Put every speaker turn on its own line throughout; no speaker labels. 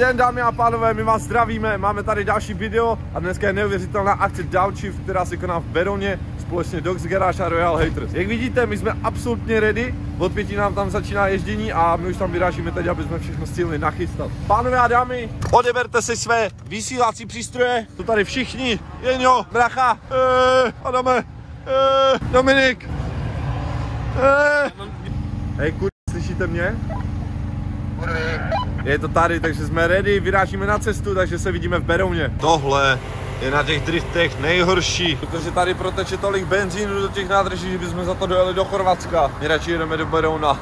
Den dámy a pánové, my vás zdravíme, máme tady další video a dneska je neuvěřitelná akce Downshift, která se koná v Beroně společně Dogs Garage a Royal Haters. Jak vidíte, my jsme absolutně ready, od pěti nám tam začíná ježdění a my už tam vyrážíme teď, aby jsme všechno stihli nachystat. Pánové a dámy, odeberte si své vysílací přístroje, to tady všichni, Jeňo, bracha, eee, Adame, eee, Dominik, eee. Hej, kur... slyšíte mě? Je to tady, takže jsme ready, vyrážíme na cestu, takže se vidíme v Berouně. Tohle je na těch driftech nejhorší, protože tady proteče tolik benzínu do těch nádrží, že bychom za to dojeli do Chorvatska. My radši jedeme do Berouna.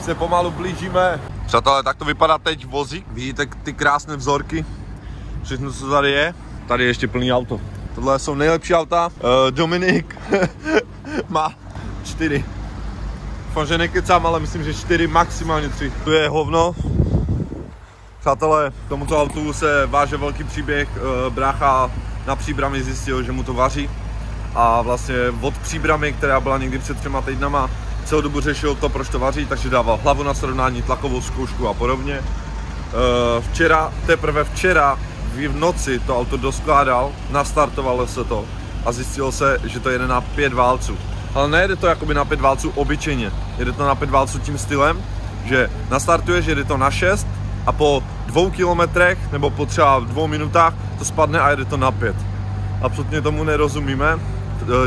se pomalu blížíme. Přátelé, tak to vypadá teď vozík. Vidíte ty krásné vzorky, všechno co tady je. Tady je ještě plný auto. Tohle jsou nejlepší auta. Uh, Dominik má čtyři. Doufám, že nekecám, ale myslím, že 4, maximálně 3. Tu je hovno. Přátelé, k tomuto autu se váže velký příběh. Eh, brácha na příbrami zjistil, že mu to vaří. A vlastně od příbramy, která byla někdy před třema týdnama, celou dobu řešil to, proč to vaří, takže dával hlavu na srovnání, tlakovou zkoušku a podobně. Eh, včera, teprve včera v noci to auto doskládal, nastartovalo se to a zjistilo se, že to jede na pět válců ale nejde to jakoby na pět válců obyčejně. Jede to na pět válců tím stylem, že nastartuješ, jede to na 6 a po dvou kilometrech nebo po třeba dvou minutách to spadne a jede to na pět. Absolutně tomu nerozumíme,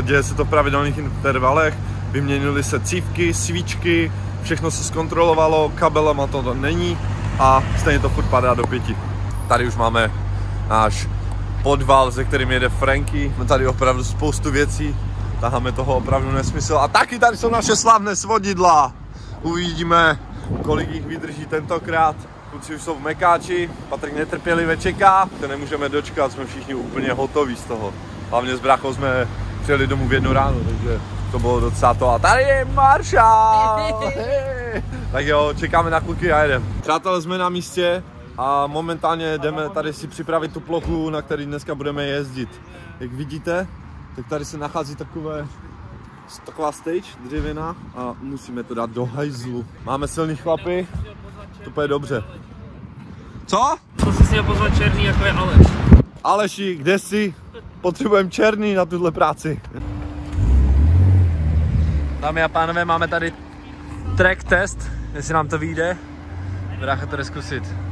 děje se to v pravidelných intervalech, vyměnily se cívky, svíčky, všechno se zkontrolovalo, kabelama to není a stejně to furt padá do pěti. Tady už máme náš podval, ze kterým jede Franky. Tady opravdu spoustu věcí, taháme toho opravdu nesmysl. A taky tady jsou naše slavné svodidla. Uvidíme, kolik jich vydrží tentokrát. Kluci už jsou v Mekáči, Patrik netrpělivě čeká, to nemůžeme dočkat, jsme všichni úplně hotoví z toho. Hlavně s brachou jsme přijeli domů v jednu ráno, takže to bylo docela to. A tady je Maršál! tak jo, čekáme na kluky a jedem. Přátelé, jsme na místě a momentálně jdeme tady si připravit tu plochu, na který dneska budeme jezdit. Jak vidíte, tak tady se nachází takové, taková stage dřevěná a musíme to dát do hajzlu. Máme silný chlapy, to bude dobře. Co?
Musím si pozvat černý, jako je Aleš.
Aleši, kde jsi? Potřebujeme černý na tuhle práci.
Dámy a pánové, máme tady track test, jestli nám to vyjde. Brácha to jde zkusit.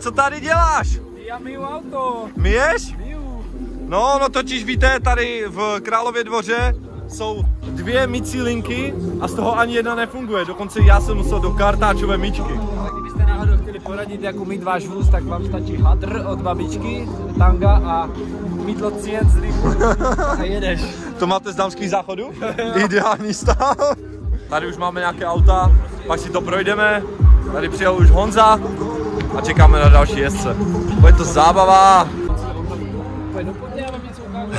Co tady děláš?
Já miju auto.
Myješ?
Miju.
No, no totiž víte, tady v Králově dvoře jsou dvě mycí linky a z toho ani jedna nefunguje. Dokonce já jsem musel do kartáčové myčky.
Ale kdybyste náhodou chtěli poradit, jak umít váš vůz, tak vám stačí hadr od babičky, tanga a mítlo cient z lihu a jedeš.
To máte z dámských záchodů? Ideální stav. Tady už máme nějaké auta, pak si to projdeme. Tady přijel už Honza a čekáme na další jezdce. Bude to zábava.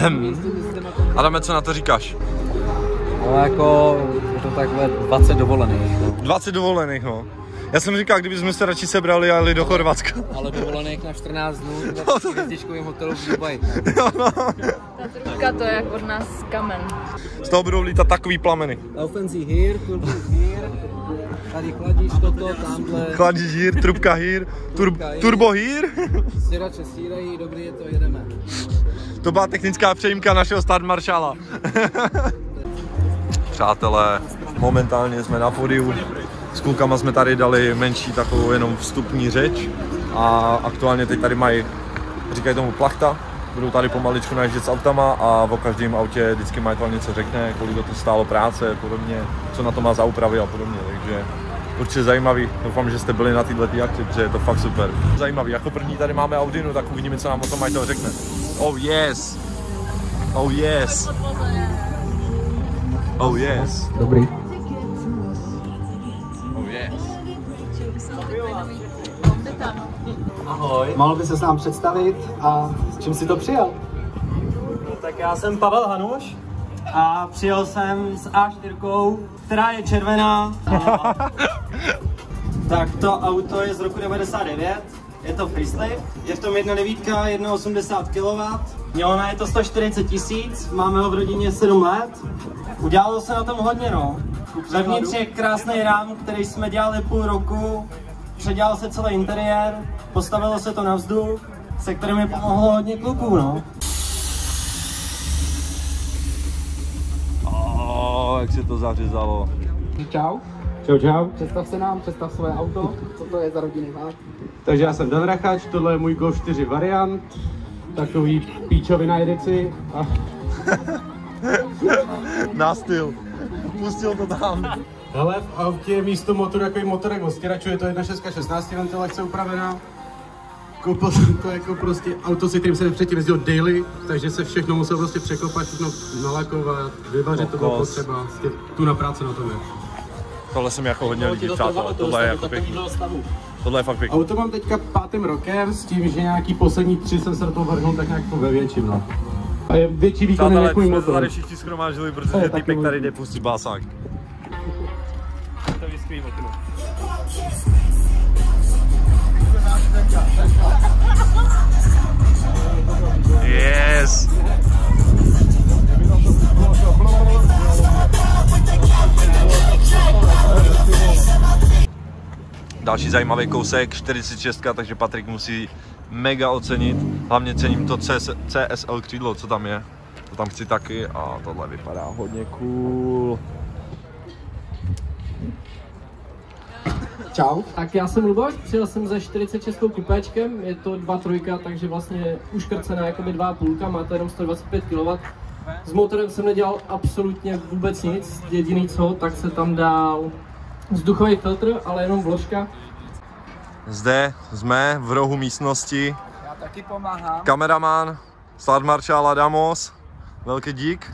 Hm. Adame, co na to říkáš?
No jako, je to takhle 20 dovolených. No.
20 dovolených, no. Já jsem říkal, kdybychom se radši sebrali a jeli do Chorvatska.
Ale dovolených na 14 dnů v hvězdičkovém hotelu v Dubaji.
Ta trubka to je jak od nás kamen.
Z toho budou lítat takový plameny.
Offensive here, here, tady chladíš toto, tamhle,
Chladíš hýr, trubka hýr, tur, turbo hýr.
stěrače stírají, dobrý je to, jedeme.
To byla technická přejímka našeho start maršála. Přátelé, momentálně jsme na podiu S klukama jsme tady dali menší takovou jenom vstupní řeč a aktuálně teď tady mají, říkají tomu plachta, budou tady pomaličku najíždět s autama a o každém autě vždycky majitel něco řekne, kolik to stálo práce, podobně, co na to má za úpravy a podobně, takže určitě zajímavý. Doufám, že jste byli na této akci, protože je to fakt super. Zajímavý. Jako první tady máme Audinu, tak uvidíme, co nám o tom majitel řekne. Oh yes! Oh yes! Oh yes!
Dobrý. Ahoj. Mohl by se s nám představit a s čím si to přijel?
Tak já jsem Pavel Hanuš a přijel jsem s A4, která je červená. A... tak to auto je z roku 99, je to facelift, je v tom 1.9, 1.80 kW, mělo na je to 140 tisíc, máme ho v rodině 7 let. Udělalo se na tom hodně no. Vevnitř je krásný rám, který jsme dělali půl roku, předělal se celý interiér, postavilo se to na vzduch, se kterým mi pomohlo hodně kluků no.
Oh, jak se to zařezalo.
Čau,
Čau čau.
představ se nám, představ své auto, co to je za rodinný váh.
Takže já jsem Dan Rachač, tohle je můj Golf 4 variant, takový píčový na edici a
Na styl. Pustil to tam.
Hele, v autě je místo motoru takový motorek od stěračů, je to 1.6 16 ventilace upravená. Koupil jsem to jako prostě auto, si kterým jsem předtím jezdil daily, takže se všechno musel prostě překopat, všechno nalakovat, vyvařit, to bylo potřeba, prostě tu na práci na tom je.
Tohle jsem jako hodně lidí, přátelé. Tohle je jako pěkný. Tohle je fakt pěkný.
Auto mám teďka pátým rokem s tím, že nějaký poslední tři jsem se do toho vrhnul tak nějak ve větším, no. A je větší výkon než můj motor.
tady všichni schromáždili,
To
protože
můj.
tady jde pustit básák. Yes! Další zajímavý kousek, 46, takže Patrik musí mega ocenit. Hlavně cením to CS, CSL křídlo, co tam je. To tam chci taky a tohle vypadá hodně cool.
Čau. Tak já jsem Luboš, přijel jsem ze 46 kupéčkem, je to 2.3, takže vlastně uškrcená jakoby 2.5, má to jenom 125 kW. S motorem jsem nedělal absolutně vůbec nic, jediný co, tak se tam dal vzduchový filtr, ale jenom vložka.
Zde jsme v rohu místnosti.
Já taky pomáhám.
Kameraman, Start Marshal Adamos, velký dík.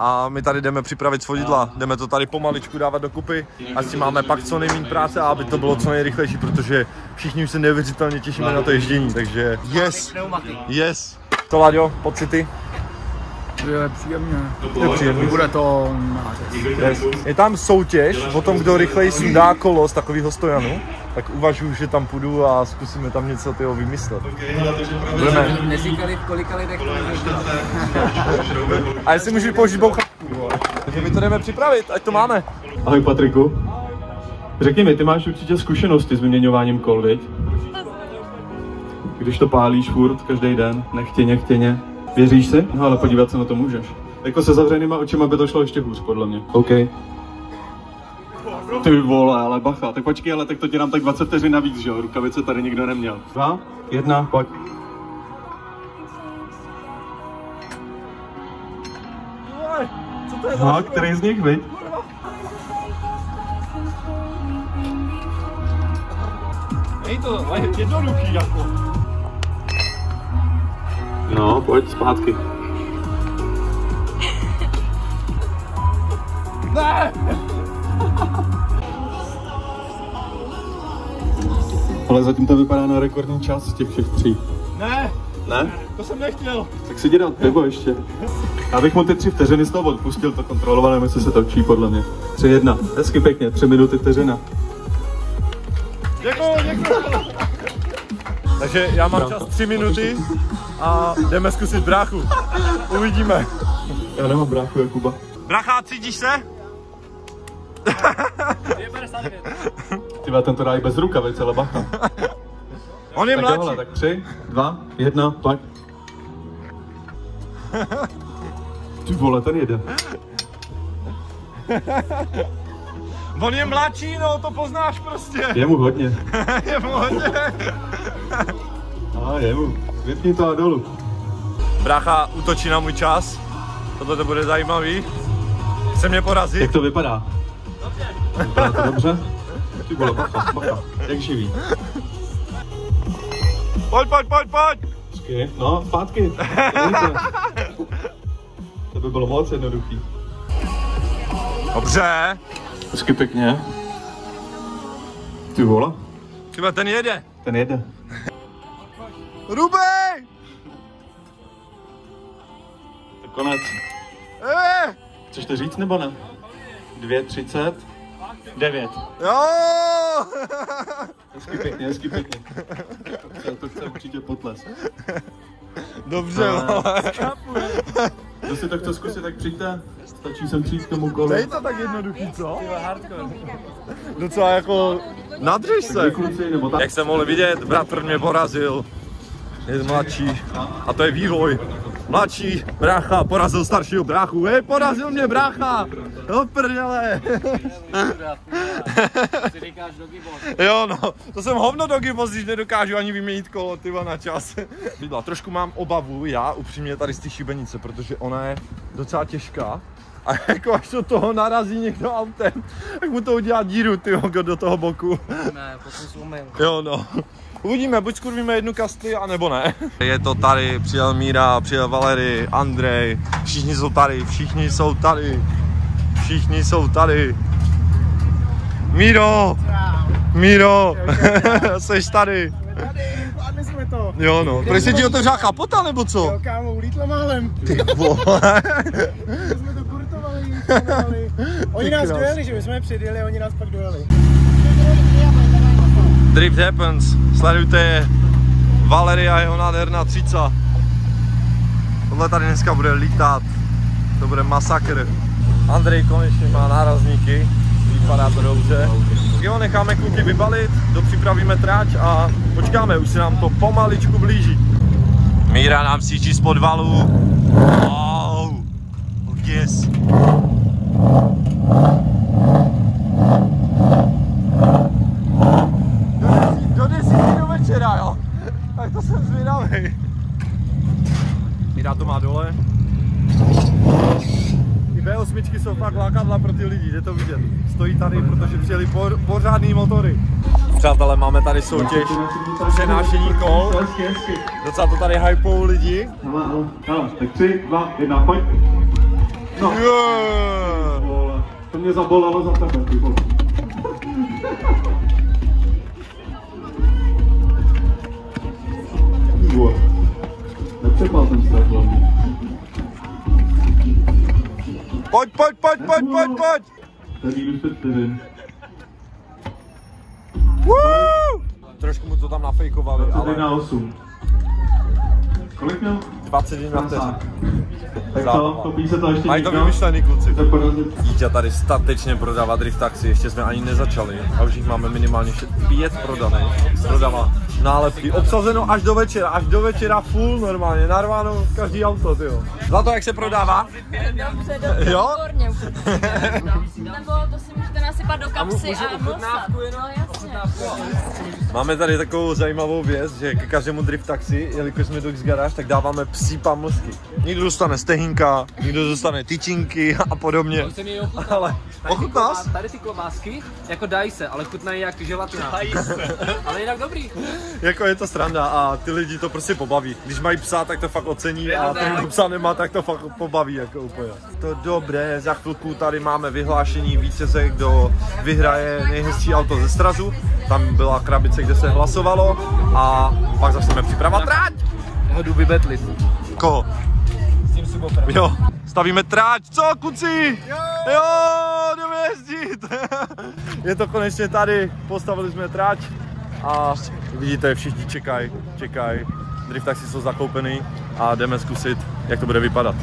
A my tady jdeme připravit svodidla, jdeme to tady pomaličku dávat dokupy, ať si máme pak co nejméně práce a aby to bylo co nejrychlejší, protože všichni už se neuvěřitelně těšíme na to ježdění, takže yes, yes. To Láďo, pocity?
Je příjemně.
Je příjemný.
Bude to.
Yes. Je tam soutěž o tom, kdo rychleji sundá kolo z takového stojanu, tak uvažuji, že tam půjdu a zkusíme tam něco tyho vymyslet. Budeme.
Neříkali, v kolika lidech.
A jestli můžu použít bouchatku, vole. Takže my to jdeme připravit, ať to máme.
Ahoj Patriku. Řekni mi, ty máš určitě zkušenosti s vyměňováním kol, viď? Když to pálíš furt, každý den, nechtěně, chtěně. Věříš si? No ale podívat se na to můžeš. Jako se zavřenýma očima by to šlo ještě hůř, podle mě. OK. Ty vole, ale bacha, tak počkej, ale tak to ti dám tak 20 vteřin navíc, že jo? Rukavice tady nikdo neměl. Dva, jedna, pojď.
Co to je
No, který z nich, viď?
Není to jednoduchý jako.
No, pojď zpátky. Ale zatím to vypadá na rekordní čas z těch všech tří.
Ne,
Ne?
to jsem nechtěl.
Tak si jdi dát pivo ještě. Já bych mu ty tři vteřiny z toho odpustil, to kontroloval, nevím, jestli se točí podle mě. Tři jedna. Hezky pěkně, tři minuty vteřina.
Děkuju, děkuju. Takže já mám čas tři minuty a jdeme zkusit bráchu. Uvidíme.
Já nemám bráchu Jakuba.
Bracha, cítíš se?
Ty vole, ten to dá i bez rukavic, ale bacha.
On je
Tak
mladší.
tohle, tak tři, dva, jedna, pak. Ty vole, ten jede.
On je mladší, no, to poznáš prostě.
Je mu hodně.
je mu hodně.
A je mu. Vypni to a dolů.
Brácha útočí na můj čas. Tohle to bude zajímavý. Chce mě porazit.
Jak to vypadá? Vypadá to dobře? Ty vole, bacha, bacha. Jak živý.
Pojď, pojď, pojď, pojď.
Počkej, no, zpátky. To by bylo moc jednoduchý.
Dobře.
Hezky pěkně. Ty vole,
Tyba, ten jede.
ten jede.
Rubej!
Tak konec.
Eh!
Chceš to říct nebo ne? 2.30. 9.
Jo!
Hezky pěkně, hezky pěkně. To chce, to chce určitě potles.
Dobře,
Ale-. Kdo si to chce zkusit, tak přijďte. Stačí sem přijít k tomu kolu.
Není to tak jednoduchý, co? Docela jako nadřeš se.
kluci, nebo tak.
Jak jste mohli vidět, bratr mě porazil. Je mladší. A to je vývoj. Mladší brácha porazil staršího bráchu. Hej, porazil mě brácha! No prdele.
Ty
Jo no, to jsem hovno do gibos, když nedokážu ani vyměnit kolo, tyva, na čas. Bydla, trošku mám obavu, já upřímně tady z té šibenice, protože ona je docela těžká. A jako až do toho narazí někdo autem, tak mu to udělá díru, ty do toho boku.
Ne, umím.
Jo no. Uvidíme, buď skurvíme jednu kastli, anebo ne. Je to tady, přijel Míra, přijel Valery, Andrej, všichni jsou tady, všichni jsou tady. Všichni jsou tady. Míro! Míro! Seš tady.
Zvládli jsme to.
Jo no. Proč se ti otevřela kapota, nebo co?
Jo, kámo, ulítlo málem.
Ty vole.
jsme to kurtovali, kurtovali. Oni nás
krás.
dojeli, že my jsme předjeli, oni nás pak dojeli.
Drift Happens. Sledujte Valery a jeho nádherná tříca. Tohle tady dneska bude lítat. To bude masakr. Andrej konečně má nárazníky. Vypadá to dobře. Jo, necháme kluky vybalit, dopřipravíme tráč a počkáme, už se nám to pomaličku blíží. Míra nám síčí z podvalu. Wow. Oh yes. Do desíti do večera, jo? Tak to jsem zvědavý. Míra to má dole. V8 jsou fakt lákadla pro ty lidi, jde to vidět. Stojí tady, protože přijeli por, pořádný motory. Přátelé, máme tady soutěž přenášení kol. Docela to tady hypou lidi.
Tak tři, dva, jedna, pojď. No,
Yeah.
to mě zabolelo za tebe, ty vole. Nepřepal jsem se hlavně.
Pojď, pojď, pojď, pojď, pojď, pojď.
Tady jdu před vteřin.
Woo! Trošku mu to tam nafejkovali,
21
ale
na 8. Kolik měl?
21 vteřin.
Tak to, topí se to ještě
Mají to vymyšlený kluci. Dítě tady statečně prodává drift taxi, ještě jsme ani nezačali a už jich máme minimálně pět prodaných. Prodává nálepky, obsazeno až do večera, až do večera full normálně, narváno každý auto, tyjo. Za to, jak se prodává?
Dobře, dobře,
Jo?
výborně. Nebo to si můžete nasypat do kapsy a mlsat. No jasně.
Máme tady takovou zajímavou věc, že ke každému drift taxi, jelikož jsme do X-Garage, tak dáváme psí pamlsky. Někdo dostane stehínka, někdo dostane tyčinky a podobně.
Se mi ochutná.
Ale
Tady ty,
ochutná
klobás, tady ty klobásky, jako dají se, ale chutnají jak želatina. Dají se. ale jinak dobrý.
jako je to sranda a ty lidi to prostě pobaví. Když mají psa, tak to fakt ocení a ten, kdo psa nemá, tak to fakt pobaví jako úplně. To dobré, za chvilku tady máme vyhlášení vítěze, kdo vyhraje nejhezčí auto ze strazu. Tam byla krabice, kde se hlasovalo a pak začneme připravovat tráť.
Já jdu vybetlit.
Koho?
S tím suboprem.
Jo, stavíme tráť, co kuci? Jo, jo jdeme jezdit. Je to konečně tady, postavili jsme tráť a vidíte, všichni čekají, čekají. Drift taxi jsou zakoupený a jdeme zkusit, jak to bude vypadat.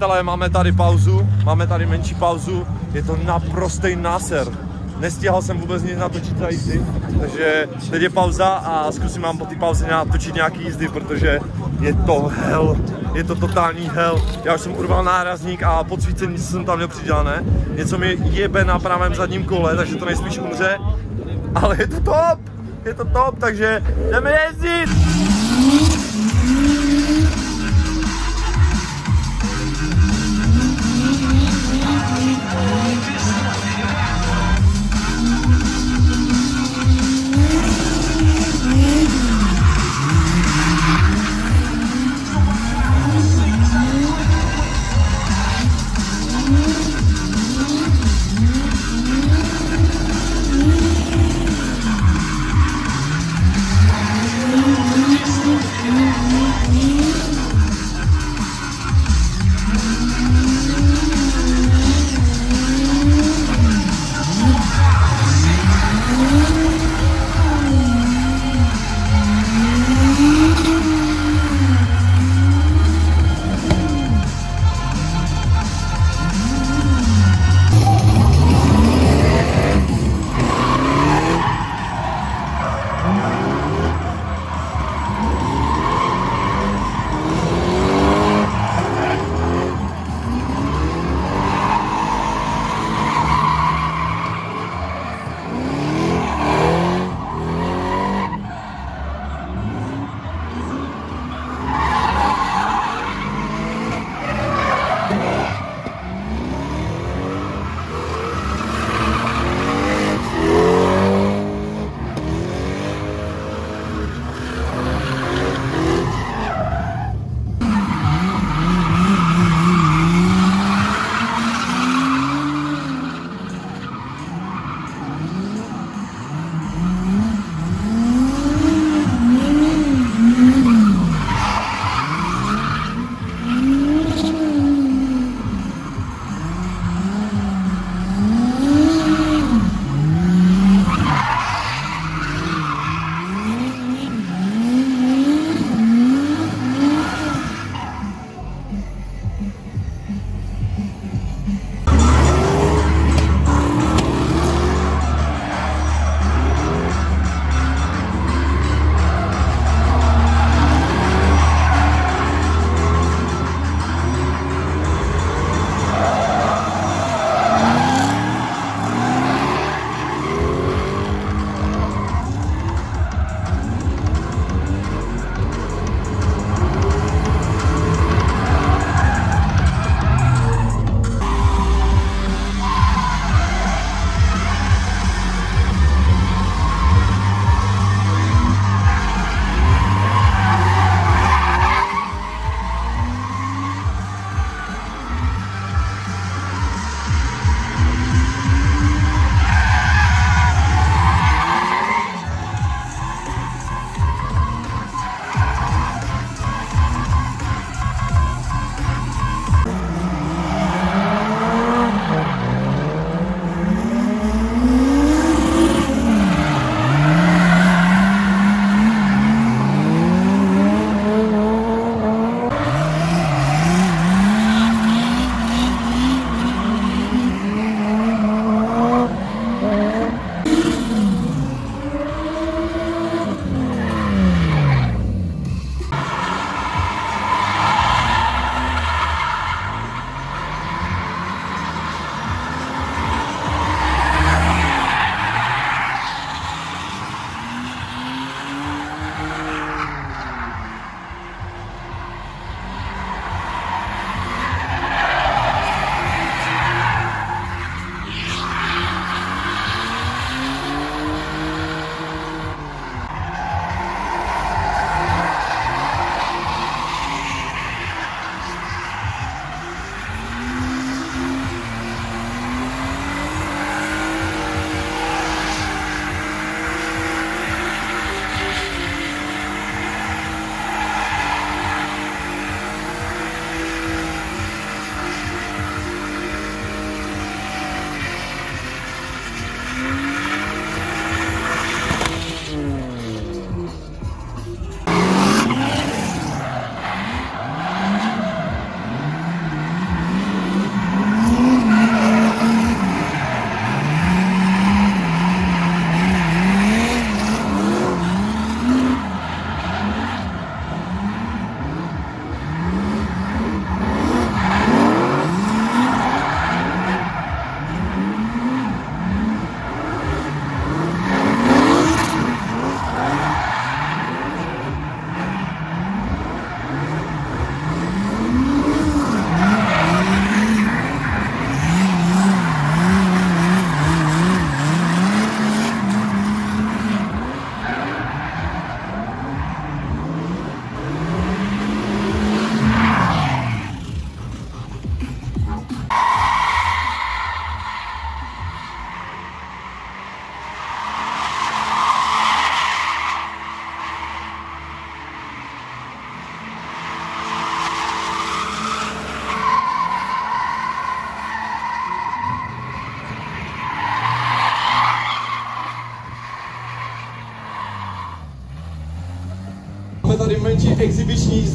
Přátelé, máme tady pauzu, máme tady menší pauzu, je to naprostý náser. Nestíhal jsem vůbec nic natočit na jízdy, takže teď je pauza a zkusím vám po té pauze natočit nějaký jízdy, protože je to hell, je to totální hell. Já už jsem urval nárazník a podsvícení jsem tam měl přidělané. Něco mi jebe na pravém zadním kole, takže to nejspíš umře, ale je to top, je to top, takže jdeme jezdit!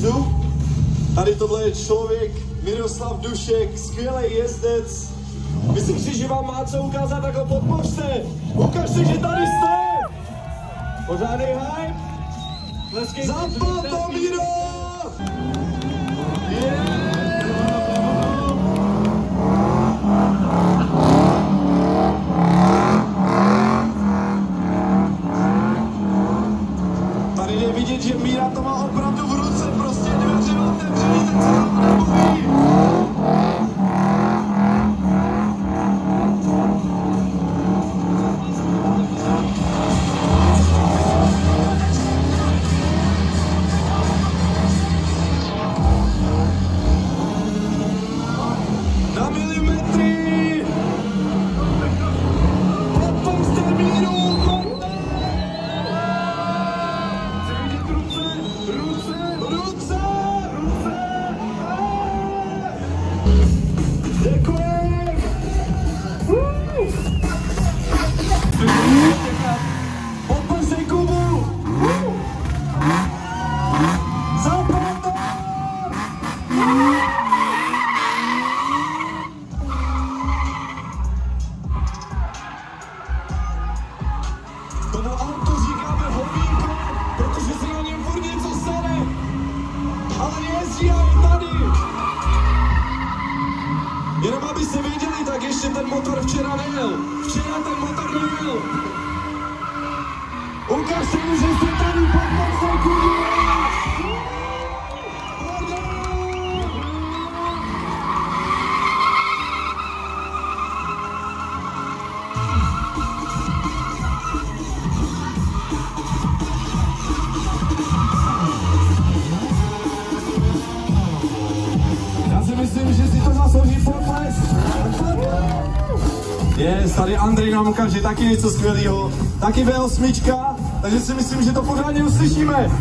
jízdu. Tady tohle je člověk, Miroslav Dušek, skvělý jezdec. Myslím si, že vám má co ukázat, tak ho podpořte. Ukažte, že tady jste. Pořádný hype. Tleskejte. Zapal to, Miro! Tady je vidět, že Míra to má opravdu nám ukáže taky něco skvělého. Taky V8, takže si myslím, že to pořádně uslyšíme.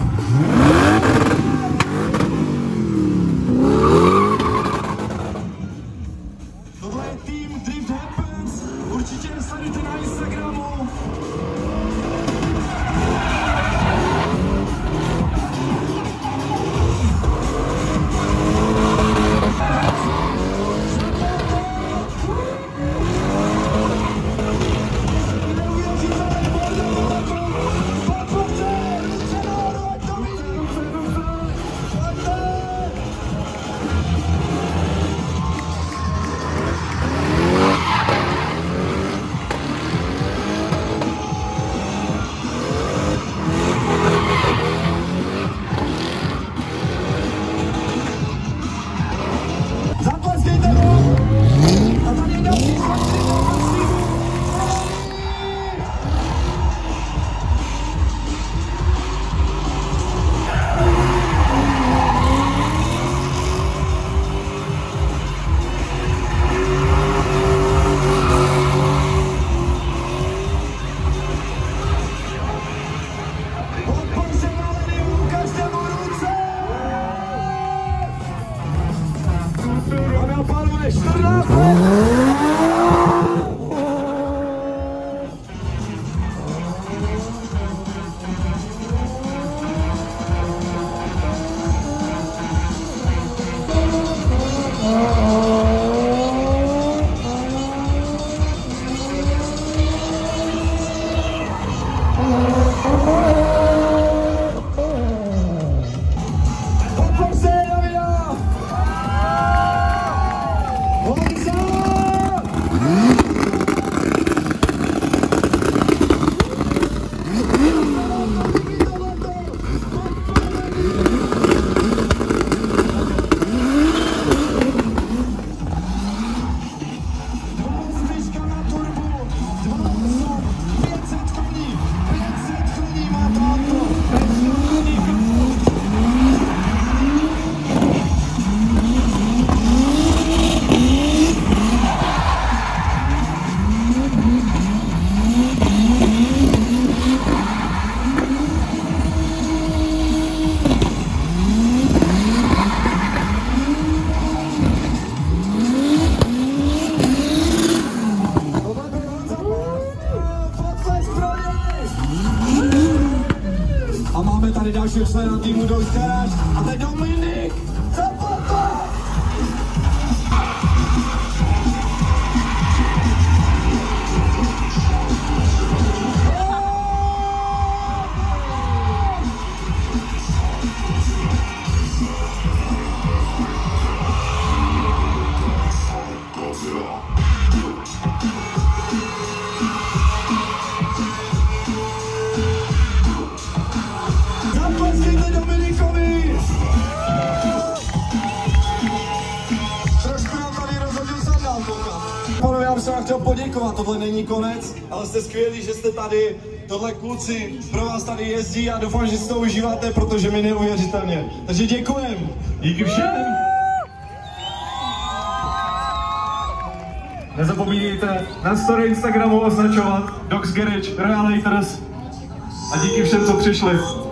Tohle není konec, ale jste skvělí, že jste tady. Tohle kluci pro vás tady jezdí a doufám, že si to užíváte, protože mi neuvěřitelně. Takže děkujem. Díky všem. Nezapomínejte na story Instagramu označovat Dogs Garage Realators a díky všem, co přišli.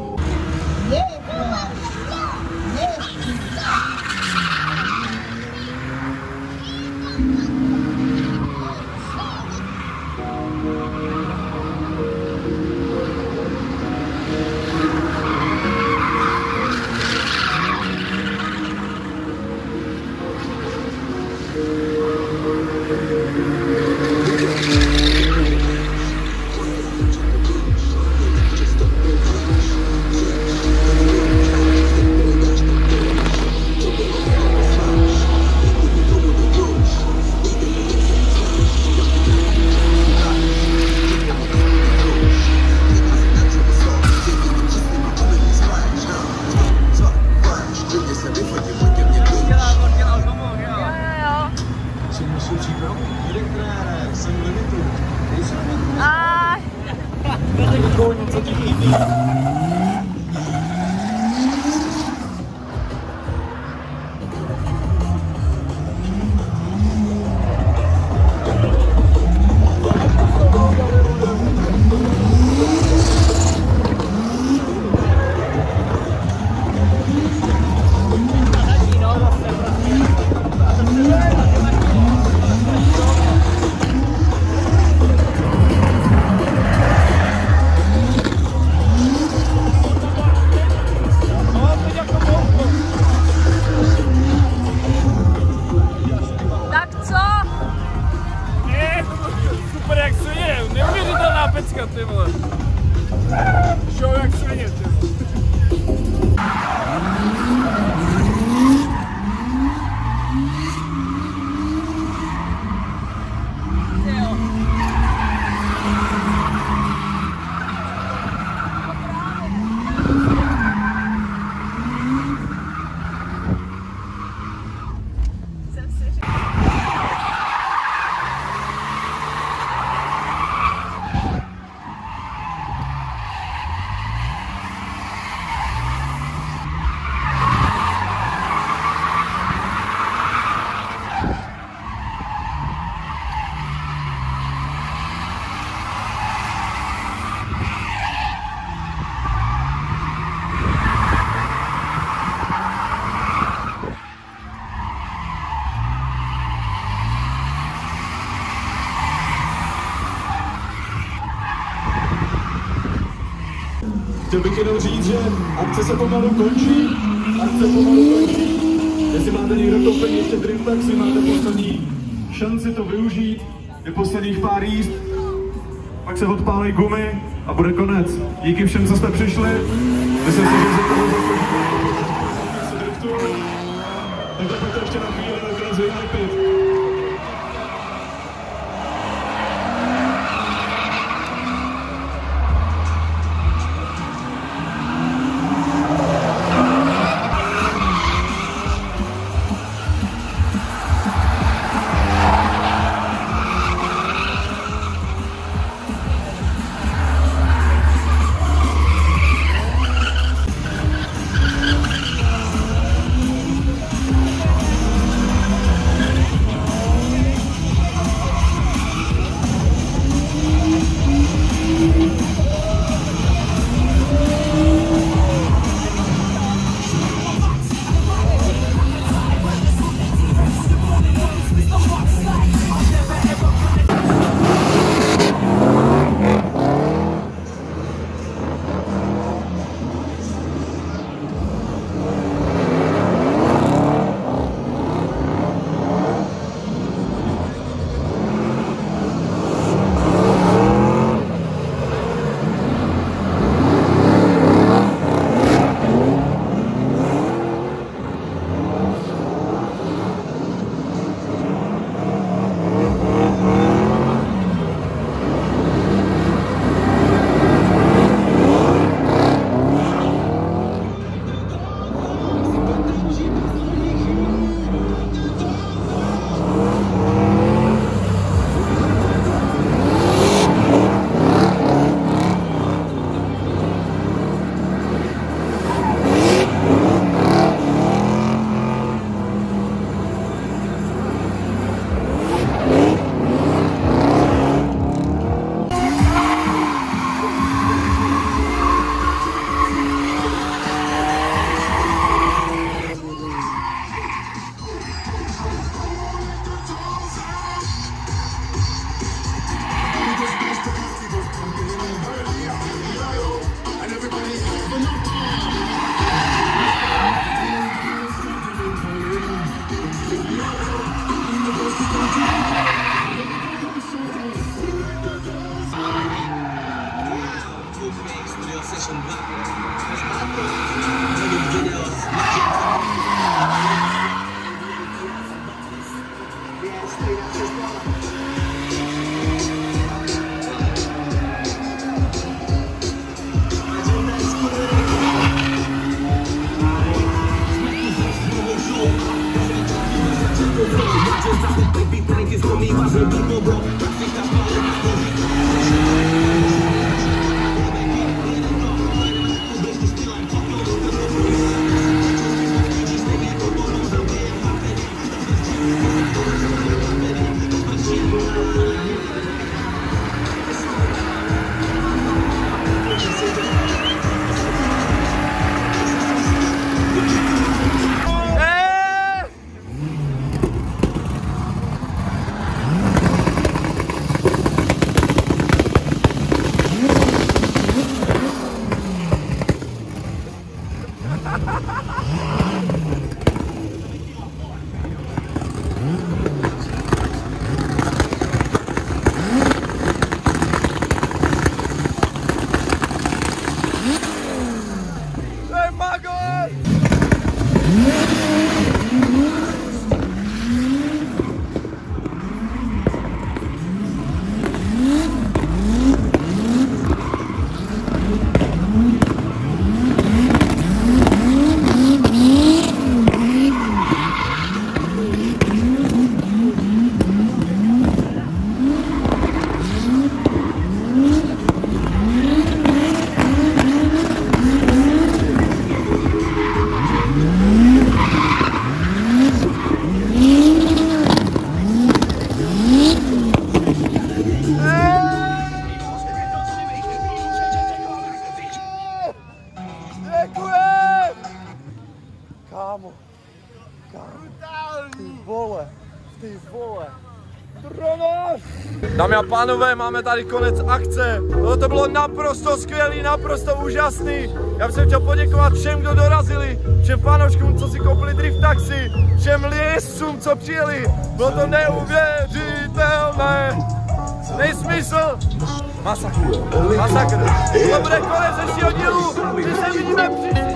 Bych jenom říct, že akce se pomalu končí. Akce pomalu končí. Jestli máte někdo koupení ještě drift taxi, máte poslední šanci to využít. Je posledních pár jízd. Pak se odpálí gumy a bude konec. Díky všem, co jste přišli. Myslím si, že se toho zaslouží.
Pánové, máme tady konec akce. No, to bylo naprosto skvělý, naprosto úžasný. Já bych chtěl poděkovat všem, kdo dorazili, všem fanouškům, co si koupili drift taxi, všem liescům, co přijeli. Bylo to neuvěřitelné. Nejsmysl. Masakr. Masakr. To bude konec dnešního dílu. My se vidíme příští